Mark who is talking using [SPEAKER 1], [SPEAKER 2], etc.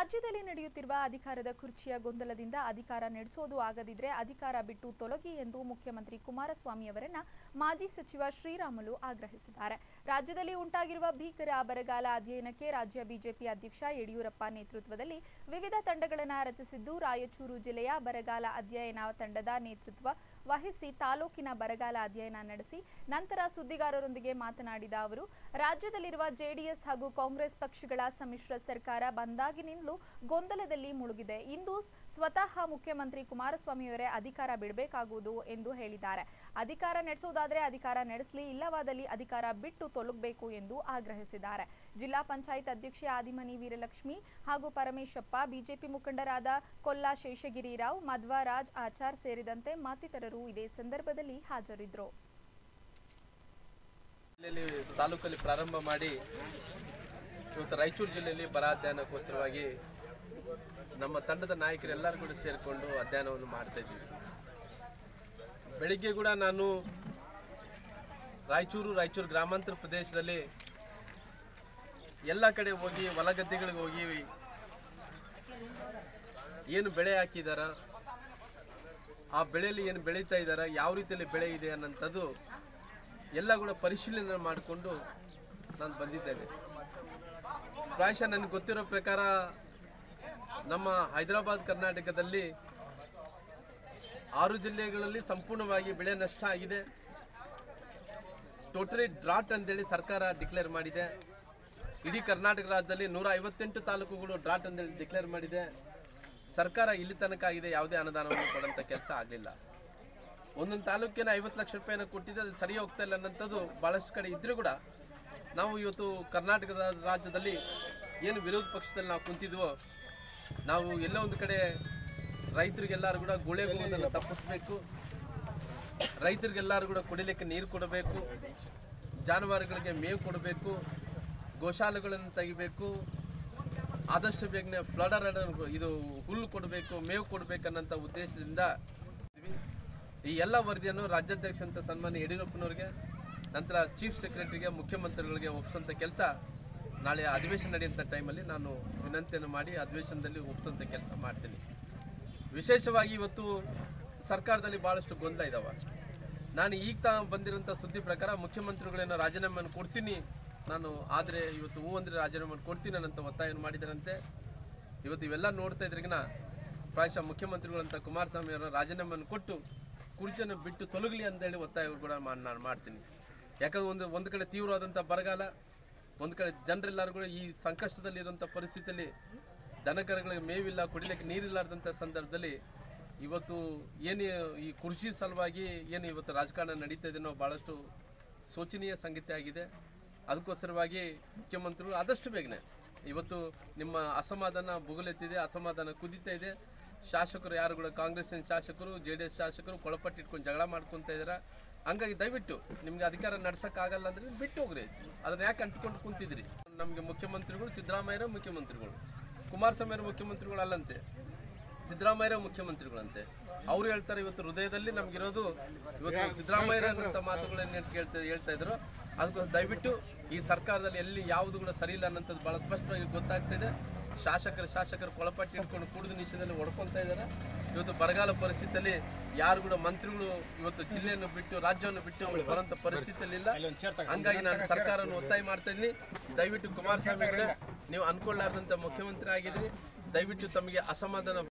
[SPEAKER 1] ರಾಜ್ಯದಲ್ಲಿ ನಡೆಯುತ್ತಿರುವ ಅಧಿಕಾರದ ಕುರ್ಚಿಯ ಗೊಂದಲದಿಂದ ಅಧಿಕಾರ ನಡೆಸೋದು ಆಗದಿದ್ರೆ ಅಧಿಕಾರ ಬಿಟ್ಟು ತೊಲಗಿ ಎಂದು ಮುಖ್ಯಮಂತ್ರಿ ಕುಮಾರಸ್ವಾಮಿ ಅವರನ್ನ ಮಾಜಿ ಸಚಿವ ಶ್ರೀರಾಮುಲು ಆಗ್ರಹಿಸಿದ್ದಾರೆ. ರಾಜ್ಯದಲ್ಲಿ ಉಂಟಾಗಿರುವ ಭೀಕರ ಬರಗಾಲ ಅಧ್ಯಯನಕ್ಕೆ ರಾಜ್ಯ ಬಿಜೆಪಿ ಅಧ್ಯಕ್ಷ ಯಡಿಯೂರಪ್ಪ ನೇತೃತ್ವದಲ್ಲಿ ವಿವಿಧ ತಂಡಗಳನ್ನು ರಚಿಸಿದ್ದು ರಾಯಚೂರು ಜಿಲ್ಲೆಯ ಬರಗಾಲ ಅಧ್ಯಯನ ತಂಡದ ನೇತೃತ್ವ ವಹಿಸಿ ತಾಲೂಕಿನ ಬರಗಾಲ ಅಧ್ಯಯನ ನಡೆಸಿ ನಂತರ ಸುದ್ದಿಗಾರರೊಂದಿಗೆ ಮಾತನಾಡಿದ ಅವರು, ರಾಜ್ಯದಲ್ಲಿರುವ ಜೆಡಿಎಸ್ ಹಾಗೂ ಕಾಂಗ್ರೆಸ್ ಪಕ್ಷಗಳ ಸಮ್ಮಿಶ್ರ ಸರ್ಕಾರ ಬಂದಾಗಿನಿಂದಲೂ ಗೊಂದಲದಲ್ಲಿ ಮುಳುಗಿದೆ. ಇಂದು ಸ್ವತಃ ಮುಖ್ಯಮಂತ್ರಿ ಕುಮಾರಸ್ವಾಮಿಯವರೇ ಅಧಿಕಾರ ಬಿಡಬೇಕಾಗುವುದು ಎಂದು ಹೇಳಿದ್ದಾರೆ. ಅಧಿಕಾರ ನಡೆಸುವುದಾದರೆ ಅಧಿಕಾರ ನಡೆಸಲಿ, ಇಲ್ಲವಾದಲ್ಲಿ ಅಧಿಕಾರ ಬಿಟ್ಟು ತೊಲಗಬೇಕು ಎಂದು ಆಗ್ರಹಿಸಿದ್ದಾರೆ. ಜಿಲ್ಲಾ ಪಂಚಾಯತ್ ಅಧ್ಯಕ್ಷೆ ಆದಿಮನಿ ವೀರಲಕ್ಷ್ಮಿ ಹಾಗೂ ಪರಮೇಶಪ್ಪ, ಬಿಜೆಪಿ ಮುಖಂಡರಾದ ಕೊಲ್ಲಾ ಶೇಷಗಿರಿರಾವ್ ಮಧ್ವರಾಜ್ ಆಚಾರ್ ಸೇರಿದಂತೆ ಮತ್ತಿತರರು ಇದೇ ಸಂದರ್ಭದಲ್ಲಿ ಹಾಜರಿದ್ದರು
[SPEAKER 2] ತಾಲೂಕಲ್ಲಿ ಪ್ರಾರಂಭ ಮಾಡಿ ಇವತ್ತು ರಾಯಚೂರು ಜಿಲ್ಲೆಯಲ್ಲಿ ಬರ ಅಧ್ಯಯನಕ್ಕೋಸ್ಕರವಾಗಿ ನಮ್ಮ ತಂಡದ ನಾಯಕರೆಲ್ಲರೂ ಕೂಡ ಸೇರಿಕೊಂಡು ಅಧ್ಯಯನವನ್ನು ಮಾಡ್ತಾ ಇದ್ದೀವಿ. ಬೆಳಿಗ್ಗೆ ಕೂಡ ನಾನು ರಾಯಚೂರು ರಾಯಚೂರು ಗ್ರಾಮಾಂತರ ಪ್ರದೇಶದಲ್ಲಿ ಎಲ್ಲ ಕಡೆ ಹೋಗಿ ಹೊಲಗದ್ದೆಗಳಿಗೆ ಹೋಗಿ ಏನು ಬೆಳೆ ಹಾಕಿದಾರ ಆ ಬೆಳೆಯಲ್ಲಿ ಏನು ಬೆಳೀತಾ ಇದ್ದಾರೆ ಯಾವ ರೀತಿಯಲ್ಲಿ ಬೆಳೆ ಇದೆ ಅನ್ನೋಂಥದ್ದು ಎಲ್ಲ ಕೂಡ ಪರಿಶೀಲನೆ ಮಾಡಿಕೊಂಡು ನಾನು ಬಂದಿದ್ದೇನೆ. ಪ್ರಾಯಶಃ ನನಗೆ ಗೊತ್ತಿರೋ ಪ್ರಕಾರ ನಮ್ಮ ಹೈದರಾಬಾದ್ ಕರ್ನಾಟಕದಲ್ಲಿ ಆರು ಜಿಲ್ಲೆಗಳಲ್ಲಿ ಸಂಪೂರ್ಣವಾಗಿ ಬೆಳೆ ನಷ್ಟ ಆಗಿದೆ. ಟೋಟಲಿ ಡ್ರಾಟ್ ಅಂತೇಳಿ ಸರ್ಕಾರ ಡಿಕ್ಲೇರ್ ಮಾಡಿದೆ. ಇಡೀ ಕರ್ನಾಟಕ ರಾಜ್ಯದಲ್ಲಿ ನೂರ ಐವತ್ತೆಂಟು ತಾಲೂಕುಗಳು ಡ್ರಾಟ್ ಅಂತೇಳಿ ಡಿಕ್ಲೇರ್ ಮಾಡಿದೆ. ಸರ್ಕಾರ ಇಲ್ಲಿ ತನಕ ಆಗಿದೆ, ಯಾವುದೇ ಅನುದಾನವನ್ನು ಕೊಡೋಂಥ ಕೆಲಸ ಆಗಲಿಲ್ಲ. ಒಂದೊಂದು ತಾಲೂಕಿನ ಐವತ್ತು ಲಕ್ಷ ರೂಪಾಯಿನ ಕೊಟ್ಟಿದ್ದೆ ಅದು ಸರಿ ಹೋಗ್ತಾ ಇಲ್ಲ ಅನ್ನೋಂಥದ್ದು ಭಾಳಷ್ಟು ಕಡೆ ಇದ್ದರೂ ಕೂಡ ನಾವು ಇವತ್ತು ಕರ್ನಾಟಕದ ರಾಜ್ಯದಲ್ಲಿ ಏನು ವಿರೋಧ ಪಕ್ಷದಲ್ಲಿ ನಾವು ಕುಂತಿದ್ವೋ, ನಾವು ಎಲ್ಲ ಒಂದು ಕಡೆ ರೈತರಿಗೆಲ್ಲರೂ ಕೂಡ ಗುಳೆ ಹೋಗೋದನ್ನು ತಪ್ಪಿಸ್ಬೇಕು, ರೈತರಿಗೆಲ್ಲರೂ ಕೂಡ ಕುಡಿಲಿಕ್ಕೆ ನೀರು ಕೊಡಬೇಕು, ಜಾನುವಾರುಗಳಿಗೆ ಮೇವು ಕೊಡಬೇಕು, ಗೋಶಾಲೆಗಳನ್ನು ತೆಗಿಬೇಕು ಆದಷ್ಟು ಬೇಗನೆ ಫ್ಲಡರ್ ಇದು ಹುಲ್ಲು ಕೊಡಬೇಕು, ಮೇವು ಕೊಡಬೇಕನ್ನಂಥ ಉದ್ದೇಶದಿಂದ ಈ ಎಲ್ಲ ವರದಿಯನ್ನು ರಾಜ್ಯಾಧ್ಯಕ್ಷ ಅಂತ ಸನ್ಮಾನ್ಯ ಯಡಿಯೂರಪ್ಪನವ್ರಿಗೆ, ನಂತರ ಚೀಫ್ ಸೆಕ್ರೆಟರಿಗೆ ಮುಖ್ಯಮಂತ್ರಿಗಳಿಗೆ ಒಪ್ಪಿಸೋಂಥ ಕೆಲಸ ನಾಳೆ ಅಧಿವೇಶನ ನಡೆಯುವಂಥ ಟೈಮಲ್ಲಿ ನಾನು ವಿನಂತಿಯನ್ನು ಮಾಡಿ ಅಧಿವೇಶನದಲ್ಲಿ ಒಪ್ಪಿಸೋಂಥ ಕೆಲಸ ಮಾಡ್ತೀನಿ. ವಿಶೇಷವಾಗಿ ಇವತ್ತು ಸರ್ಕಾರದಲ್ಲಿ ಭಾಳಷ್ಟು ಗೊಂದಲ ಇದಾವೆ. ನಾನು ಈಗ ತಾ ಬಂದಿರುವಂಥ ಸುದ್ದಿ ಪ್ರಕಾರ ಮುಖ್ಯಮಂತ್ರಿಗಳೇನೋ ರಾಜೀನಾಮೆಯನ್ನು ಕೊಡ್ತೀನಿ ನಾನು ಆದರೆ ಇವತ್ತು ಹೂ ಅಂದರೆ ರಾಜೀನಾಮೆ ಕೊಡ್ತೀನಿ ಒತ್ತಾಯ ಒತ್ತಾಯವನ್ನು ಮಾಡಿದರಂತೆ. ಇವತ್ತು ಇವೆಲ್ಲ ನೋಡ್ತಾ ಇದ್ರಿಗಿನ ಪ್ರಾಯಶಃ ಮುಖ್ಯಮಂತ್ರಿಗಳಂತ ಕುಮಾರಸ್ವಾಮಿ ಅವರ ರಾಜೀನಾಮೆಯನ್ನು ಕೊಟ್ಟು ಕುರ್ಚಿಯನ್ನು ಬಿಟ್ಟು ತೊಲಗಲಿ ಅಂತೇಳಿ ಒತ್ತಾಯ ಕೂಡ ನಾನು ಮಾಡ್ತೀನಿ. ಯಾಕಂದ್ರೆ ಒಂದು ಒಂದು ಕಡೆ ತೀವ್ರವಾದಂಥ ಬರಗಾಲ, ಒಂದು ಕಡೆ ಜನರೆಲ್ಲರೂ ಕೂಡ ಈ ಸಂಕಷ್ಟದಲ್ಲಿರುವಂಥ ಪರಿಸ್ಥಿತಿಯಲ್ಲಿ ದನಕರಗಳಿಗೆ ಮೇವಿಲ್ಲ, ಕುಡಿಲಿಕ್ಕೆ ನೀರಿಲ್ಲಾರ್ದಂಥ ಸಂದರ್ಭದಲ್ಲಿ ಇವತ್ತು ಏನು ಈ ಕೃಷಿ ಸಲುವಾಗಿ ಏನು ಇವತ್ತು ರಾಜಕಾರಣ ನಡೀತಾ ಇದೆ ನಾವು ಭಾಳಷ್ಟು ಶೋಚನೀಯ ಸಂಗತಿ ಆಗಿದೆ. ಅದಕ್ಕೋಸ್ಕರವಾಗಿ ಮುಖ್ಯಮಂತ್ರಿಗಳು ಆದಷ್ಟು ಬೇಗನೆ ಇವತ್ತು ನಿಮ್ಮ ಅಸಮಾಧಾನ ಬುಗುಲೆತ್ತಿದೆ, ಅಸಮಾಧಾನ ಕುದೀತಾ ಇದೆ. ಶಾಸಕರು ಯಾರು ಕೂಡ ಕಾಂಗ್ರೆಸ್ಸಿನ ಶಾಸಕರು ಜೆ ಡಿ ಎಸ್ ಶಾಸಕರು ಕೊಳಪಟ್ಟಿಟ್ಕೊಂಡು ಜಗಳ ಮಾಡ್ಕೊತಾ ಇದ್ದಾರೆ ಹಂಗಾಗಿ ದಯವಿಟ್ಟು ನಿಮ್ಗೆ ಅಧಿಕಾರ ನಡ್ಸೋಕ್ಕಾಗಲ್ಲ ಅಂದ್ರೆ ಬಿಟ್ಟು ಹೋಗ್ರಿ. ಅದನ್ನ ಯಾಕೆ ಅಂಟ್ಕೊಂಡು ಕುಂತಿದ್ರಿ? ನಮಗೆ ಮುಖ್ಯಮಂತ್ರಿಗಳು, ಸಿದ್ದರಾಮಯ್ಯರ ಮುಖ್ಯಮಂತ್ರಿಗಳು. ಕುಮಾರಸ್ವಾಮಿಯರ ಮುಖ್ಯಮಂತ್ರಿಗಳು ಅಲ್ಲಂತೆ ಸಿದ್ದರಾಮಯ್ಯರ ಮುಖ್ಯಮಂತ್ರಿಗಳಂತೆ. ಅವ್ರು ಹೇಳ್ತಾರೆ ಇವತ್ತು ಹೃದಯದಲ್ಲಿ ನಮ್ಗಿರೋದು ಇವತ್ತು ಸಿದ್ದರಾಮಯ್ಯರ ಮಾತುಗಳನ್ನ ಕೇಳ್ತಾ ಹೇಳ್ತಾ ಇದ್ರು. ಅದಕ್ಕೆ ದಯವಿಟ್ಟು ಈ ಸರ್ಕಾರದಲ್ಲಿ ಎಲ್ಲಿ ಯಾವುದು ಕೂಡ ಸರಿ ಇಲ್ಲ ಅನ್ನೋಂಥದ್ದು ಭಾಳ ಸ್ಪಷ್ಟವಾಗಿ ಗೊತ್ತಾಗ್ತಿದೆ ಶಾಸಕರು ಶಾಸಕರು ಕೊಳಪಟ್ಟಿ ಹಿಡ್ಕೊಂಡು ಕುಡಿದು ನಿಷೇಧದಲ್ಲಿ ಹೊಡ್ಕೊತಾ ಇದ್ದಾರೆ. ಇವತ್ತು ಬರಗಾಲ ಪರಿಸ್ಥಿತಿಯಲ್ಲಿ ಯಾರು ಕೂಡ ಮಂತ್ರಿಗಳು ಇವತ್ತು ಜಿಲ್ಲೆಯನ್ನು ಬಿಟ್ಟು ರಾಜ್ಯವನ್ನು ಬಿಟ್ಟು ಬರುವಂತ ಪರಿಸ್ಥಿತಿಯಲ್ಲಿ ಇಲ್ಲ. ಹಂಗಾಗಿ ನಾನು ಸರ್ಕಾರವನ್ನು ಒತ್ತಾಯ ಮಾಡ್ತಾ ಇದ್ದೀನಿ. ದಯವಿಟ್ಟು ಕುಮಾರಸ್ವಾಮಿ ನೀವು ಅನ್ಕೊಳ್ಳಾರ್ದಂತ ಮುಖ್ಯಮಂತ್ರಿ ಆಗಿದ್ರಿ ದಯವಿಟ್ಟು ತಮಗೆ ಅಸಮಾಧಾನ